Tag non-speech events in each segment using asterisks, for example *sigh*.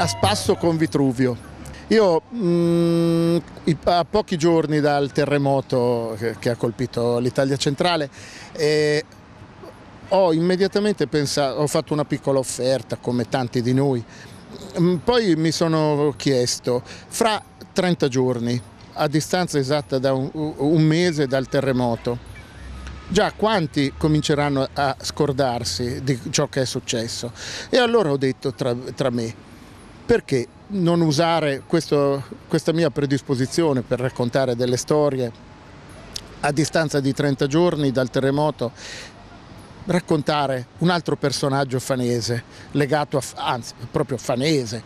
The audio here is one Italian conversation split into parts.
a spasso con Vitruvio. Io mh, mm, a pochi giorni dal terremoto che, che ha colpito l'Italia centrale eh, ho immediatamente pensato, ho fatto una piccola offerta come tanti di noi, mm, poi mi sono chiesto, fra 30 giorni, a distanza esatta da un, un mese dal terremoto, già quanti cominceranno a scordarsi di ciò che è successo? E allora ho detto tra, tra me, perché non usare questo, questa mia predisposizione per raccontare delle storie a distanza di 30 giorni dal terremoto raccontare un altro personaggio fanese, legato a, anzi proprio fanese,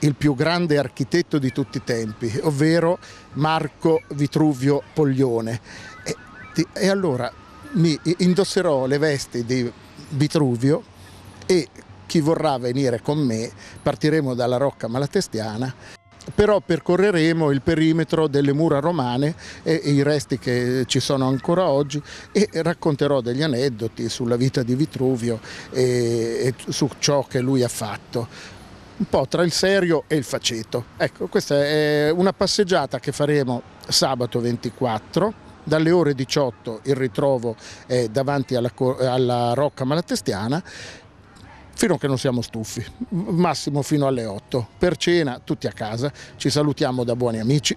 il più grande architetto di tutti i tempi, ovvero Marco Vitruvio Poglione. E, e allora mi indosserò le vesti di Vitruvio e chi vorrà venire con me partiremo dalla Rocca Malatestiana però percorreremo il perimetro delle mura romane e, i resti che ci sono ancora oggi e racconterò degli aneddoti sulla vita di Vitruvio e, su ciò che lui ha fatto un po' tra il serio e il faceto. Ecco, questa è una passeggiata che faremo sabato 24 dalle ore 18 il ritrovo è davanti alla, alla Rocca Malatestiana fino a che non siamo stufi, massimo fino alle 8. Per cena tutti a casa, ci salutiamo da buoni amici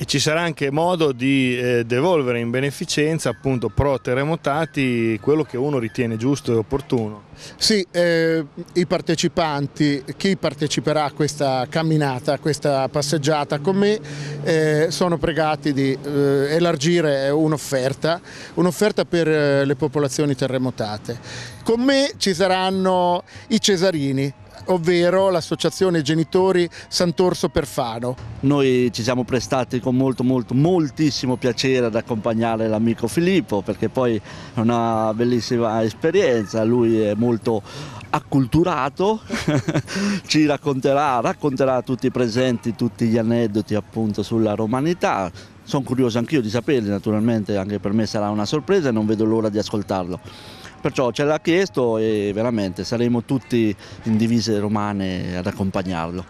e ci sarà anche modo di eh, devolvere in beneficenza appunto pro terremotati quello che uno ritiene giusto e opportuno. Sì, eh, i partecipanti, chi parteciperà a questa camminata, a questa passeggiata con me, eh, sono pregati di eh, elargire un'offerta, un'offerta per eh, le popolazioni terremotate. Con me ci saranno i Cesarini, ovvero l'associazione genitori Sant'Orso Perfano. Noi ci siamo prestati con molto molto moltissimo piacere ad accompagnare l'amico Filippo perché poi è una bellissima esperienza, lui è molto acculturato, *laughs* ci racconterà, racconterà a tutti i presenti tutti gli aneddoti appunto sulla romanità. Sono curioso anch'io di saperli naturalmente, anche per me sarà una sorpresa e non vedo l'ora di ascoltarlo. Perciò ce l'ha chiesto e veramente saremo tutti in divise romane ad accompagnarlo.